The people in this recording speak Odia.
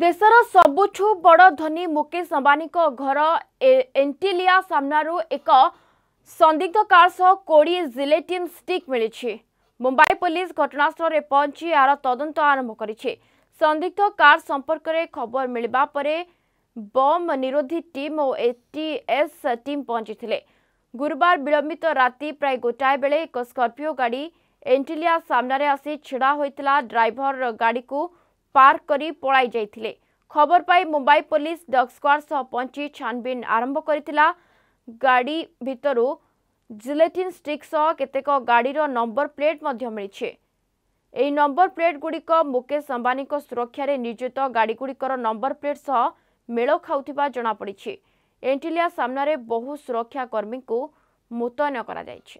ଦେଶର ସବୁଠୁ ବଡ଼ ଧନୀ ମୁକେଶ ଅମ୍ବାନୀଙ୍କ ଘର ଏଣ୍ଟିଲିଆ ସାମ୍ନାରୁ ଏକ ସନ୍ଦିଗ୍ଧ କାର୍ ସହ କୋଡ଼ିଏ ଜିଲେଟିନ୍ ଷ୍ଟିକ୍ ମିଳିଛି। ମୁମ୍ବାଇ ପୋଲିସ ଘଟଣାସ୍ଥଳରେ ପହଞ୍ଚି ଏହାର ତଦନ୍ତ ଆରମ୍ଭ କରିଛି। ସନ୍ଦିଗ୍ଧ କାର୍ ସମ୍ପର୍କରେ ଖବର ମିଳିବା ପରେ ବମ୍ ନିରୋଧୀ ଟିମ୍ ଓ ଏଟିଏସ୍ ଟିମ୍ ପହଞ୍ଚିଥିଲେ। ଗୁରୁବାର ବିଳମ୍ବିତ ରାତି ପ୍ରାୟ ଗୋଟାଏ ବେଳେ ଏକ ସ୍କର୍ପିଓ ଗାଡ଼ି ଏଣ୍ଟିଲିଆ ସାମ୍ନାରେ ଆସି ଛିଡ଼ା ହୋଇଥିଲା। ଡ୍ରାଇଭର ଗାଡ଼ିକୁ ପାର୍କ କରି ପଳାଇ ଯାଇଥିଲେ। ଖବର ପାଇ ମୁମ୍ବାଇ ପୋଲିସ ଡଗ୍ ସ୍କ୍ୱାଡ୍ ସହ ପହଞ୍ଚି ଛାନବିନ୍ ଆରମ୍ଭ କରିଥିଲା ଗାଡ଼ି ଭିତରୁ ଜିଲେଟିନ୍ ଷ୍ଟିକ୍ ସହ କେତେକ ଗାଡ଼ିର ନମ୍ବର ପ୍ଲେଟ୍ ମଧ୍ୟ ମିଳିଛି। ଏହି ନମ୍ବର ପ୍ଲେଟ୍ଗୁଡ଼ିକ ମୁକେଶ ଅମ୍ବାନୀଙ୍କ ସୁରକ୍ଷାରେ ନିୟୋଜିତ ଗାଡ଼ିଗୁଡ଼ିକର ନମ୍ବର ପ୍ଲେଟ୍ ସହ ମେଳ ଖାଉଥିବା ଜଣାପଡ଼ିଛି। ଏଣ୍ଟିଲିଆ ସାମ୍ନାରେ ବହୁ ସୁରକ୍ଷା କର୍ମୀଙ୍କୁ ମୁତୟନ କରାଯାଇଛି।